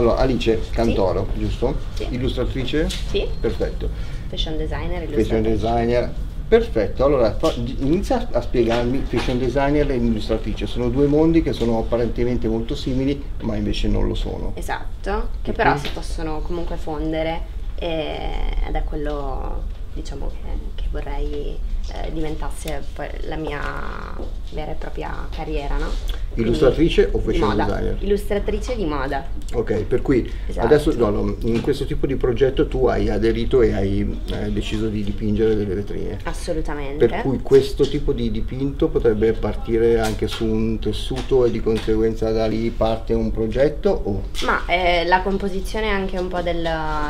Allora, Alice Cantoro, Sì. giusto? Sì. Illustratrice? Sì, Perfetto. fashion designer, Fashion designer. Perfetto, allora fa- inizia a spiegarmi fashion designer e illustratrice. Sono due mondi che sono apparentemente molto simili, ma invece non lo sono. Esatto, che però si possono comunque fondere e- ed è quello diciamo che, che vorrei eh, diventasse la mia vera e propria carriera, no? Illustratrice o di fashion moda. designer? Illustratrice di moda. Ok, per cui Esatto. adesso no, no, in questo tipo di progetto tu hai aderito e hai eh, deciso di dipingere delle vetrine. Assolutamente. Per cui questo tipo di dipinto potrebbe partire anche su un tessuto e di conseguenza da lì parte un progetto o Ma eh, la composizione anche un po' del-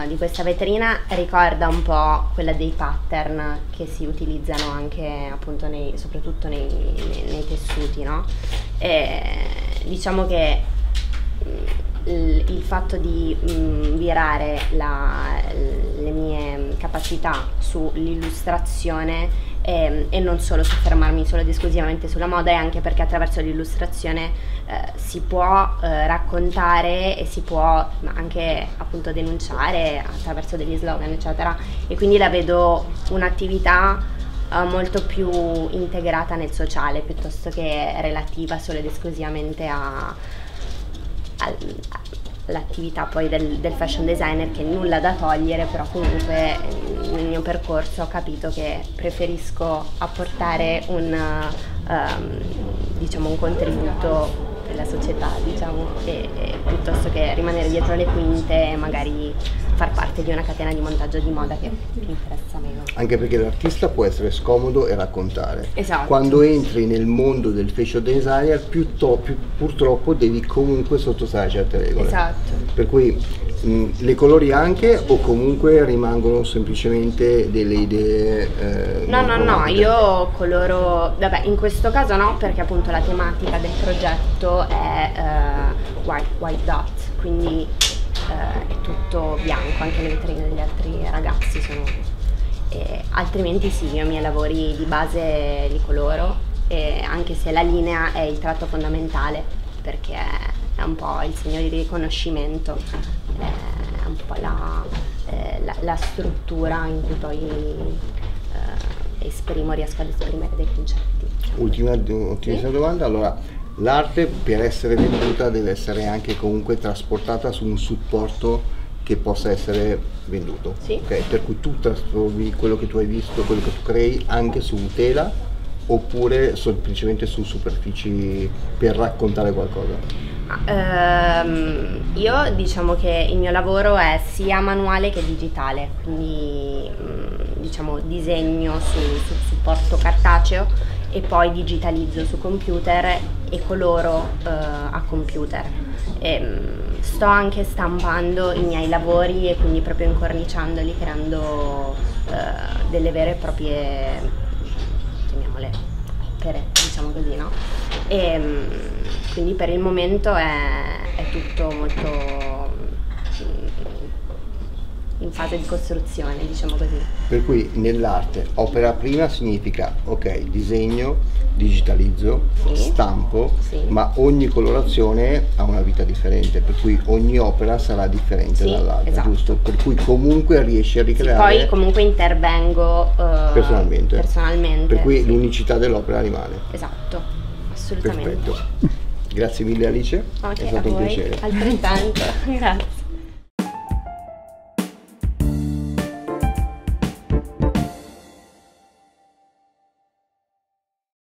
di questa vetrina ricorda un po' quella dei pattern che si utilizzano anche appunto nei, soprattutto nei, nei- nei tessuti, no? E diciamo che mm, il, il fatto di mm, virare la- le mie capacità sull'illustrazione e, e non solo soffermarmi solo ed esclusivamente sulla moda, è anche perché attraverso l'illustrazione eh, si può eh, raccontare e si può anche appunto denunciare attraverso degli slogan, eccetera. E quindi la vedo un'attività eh, molto più integrata nel sociale piuttosto che relativa solo ed esclusivamente a, al- all'attività poi del, del fashion designer che nulla da togliere, però comunque nel mio percorso ho capito che preferisco apportare un, ehm, diciamo, un contributo società, diciamo, e- e piuttosto che rimanere dietro le quinte e magari far parte di una catena di montaggio di moda che mi interessa meno. anche perché l'artista può essere scomodo e raccontare. Esatto. Quando entri nel mondo del fashion designer più purtroppo devi comunque sottostare a certe regole. Esatto. Per cui mh, le colori anche o comunque rimangono semplicemente delle idee... eh, No, no, no, io coloro, vabbè, in questo caso no, perché appunto la tematica del progetto è eh, white, white dot, quindi eh, è tutto bianco, anche le vetrine degli altri ragazzi sono... eh, altrimenti sì, io i miei lavori di base li coloro, anche se la linea è il tratto fondamentale, perché è un po' il segno di riconoscimento, è un po' la, eh, la- la struttura in cui poi eh, esprimo, riesco ad esprimere dei concetti. Ultima, ultimissima Sì. domanda, allora l'arte per essere venduta deve essere anche comunque trasportata su un supporto che possa essere venduto. Sì. ok? Per cui tu trasformi quello che tu hai visto, quello che tu crei anche su tela oppure semplicemente su superfici per raccontare qualcosa. Ehm, io diciamo che il mio lavoro è sia manuale che digitale, quindi mm, diciamo disegno su, su supporto cartaceo e poi digitalizzo su computer e coloro eh, a computer. Ehm, sto anche stampando i miei lavori e quindi proprio incorniciandoli, creando eh, delle vere e proprie chiamiamole opere, diciamo così, no? E, mm, quindi per il momento è, è tutto molto mm, in fase di costruzione, diciamo così. Per cui nell'arte opera prima significa ok, disegno, digitalizzo, Sì. stampo, Sì. ma ogni colorazione ha una vita differente, per cui ogni opera sarà differente Sì, dall'altra, esatto. giusto? Per cui comunque riesci a ricreare poi comunque intervengo eh, personalmente. personalmente, Per cui l'unicità dell'opera rimane. Esatto, assolutamente. Perfetto. Grazie mille Alice, Ok, è stato un piacere. altrettanto, grazie.